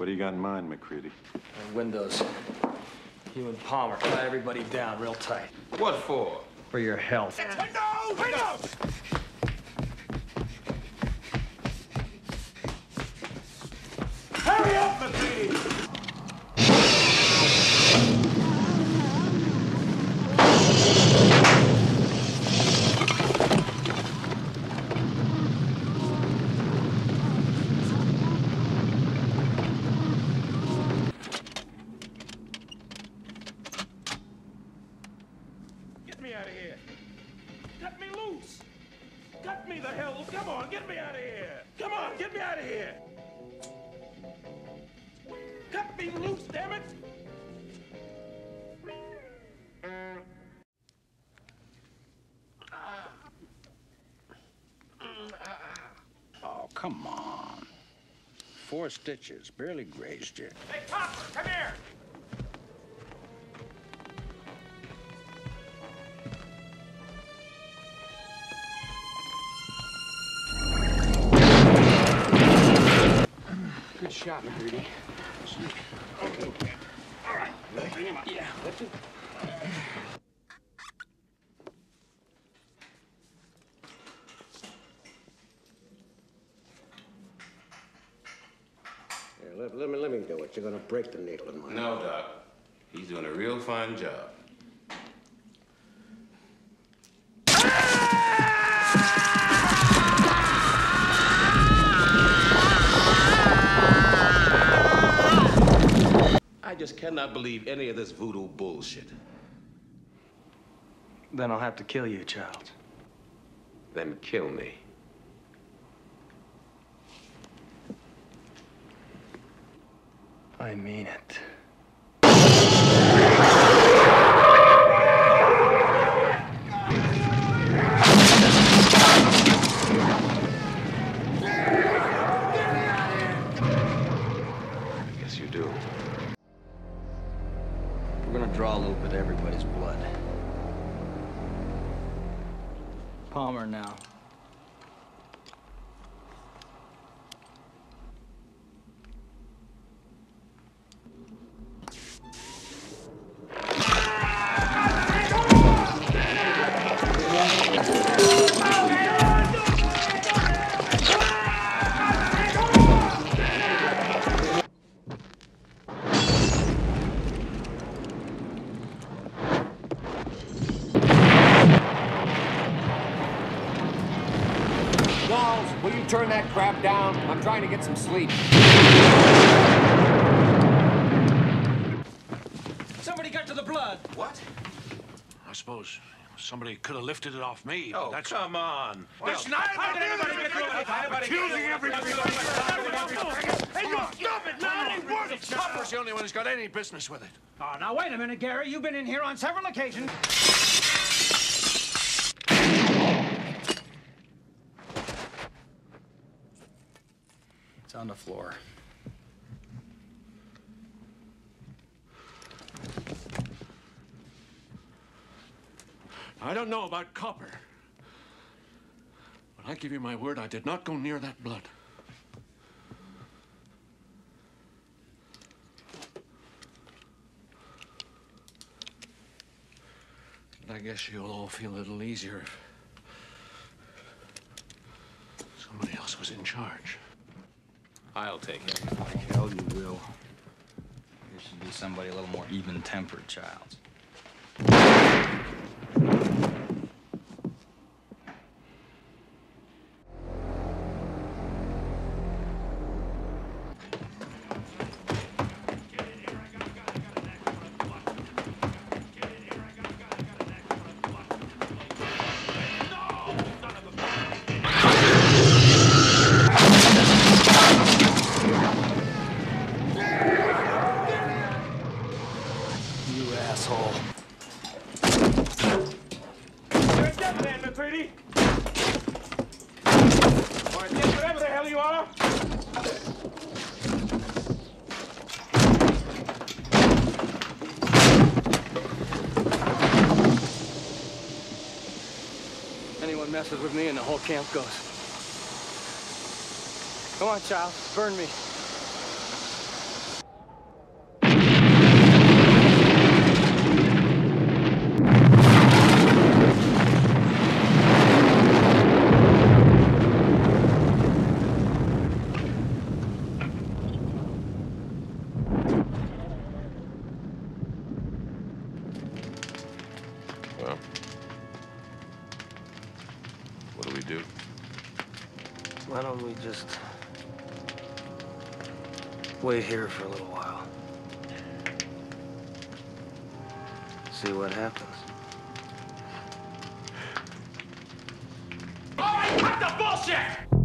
What do you got in mind, MacReady? And windows. You and Palmer tie everybody down real tight. What for? For your health. Windows! Windows! Me out of here! Cut me loose! Cut me the hell! Come on, get me out of here! Come on, get me out of here! Cut me loose, damn it! Oh, come on. Four stitches, barely grazed you. Hey, Copper, Good shot, MacReady. Okay. All right. Bring him up. Yeah. Lift him. Here, let, let me let me do it. You're gonna break the needle in my. No, Doc. He's doing a real fine job. Cannot believe any of this voodoo bullshit. Then I'll have to kill you, Childs. Then kill me. I mean it. We're gonna draw a little bit of everybody's blood. Palmer now. Will you turn that crap down? I'm trying to get some sleep. Somebody got to the blood. What? I suppose somebody could have lifted it off me. Oh, that's come on. It's not How did anybody get through it? Accusing everybody! Hey, you stop it! Now it ain't worth it! The only one who's got any business with it. Oh, now wait a minute, Garry. You've been in here on several occasions. On the floor. I don't know about copper. But I give you my word, I did not go near that blood. And I guess you'll all feel a little easier if somebody else was in charge. I'll take it. Hell, you will. There should be somebody a little more even-tempered, Childs. MacReady! Or a whatever the hell you are! Anyone messes with me and the whole camp goes. Come on, child. Burn me. Why don't we just wait here for a little while? See what happens. All right, cut the bullshit!